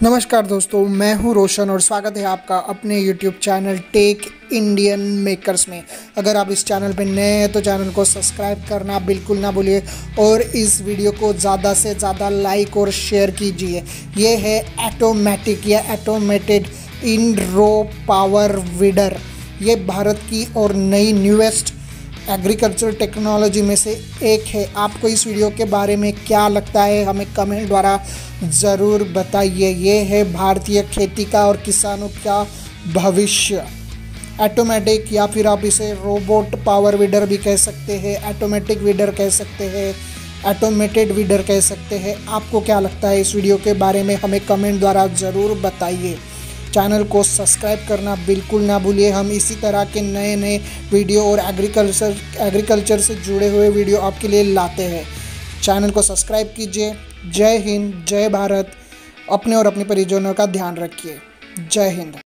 नमस्कार दोस्तों, मैं हूँ रोशन और स्वागत है आपका अपने YouTube channel Tech Indian Makers में। अगर आप इस चैनल पर नए हैं तो चैनल को सब्सक्राइब करना बिल्कुल ना भूलिए और इस वीडियो को ज़्यादा से ज़्यादा लाइक और शेयर कीजिए। ये है ऐटोमेटिक या ऐटोमेटेड इन रो पावर विडर ये भारत की और नई न्यूएस्ट एग्रीकल्चर टेक्नोलॉजी में से एक है। आपको इस वीडियो के बारे में क्या लगता है, हमें कमेंट द्वारा ज़रूर बताइए। ये है भारतीय खेती का और किसानों का भविष्य। ऑटोमेटिक या फिर आप इसे रोबोट पावर वीडर भी कह सकते हैं ऑटोमेटिक वीडर कह सकते हैं ऑटोमेटेड वीडर कह सकते हैं। आपको क्या लगता है इस वीडियो के बारे में, हमें कमेंट द्वारा ज़रूर बताइए। चैनल को सब्सक्राइब करना बिल्कुल ना भूलिए। हम इसी तरह के नए नए वीडियो और एग्रीकल्चर एग्रीकल्चर से जुड़े हुए वीडियो आपके लिए लाते हैं। चैनल को सब्सक्राइब कीजिए। जय हिंद, जय भारत। अपने और अपने परिजनों का ध्यान रखिए। जय हिंद।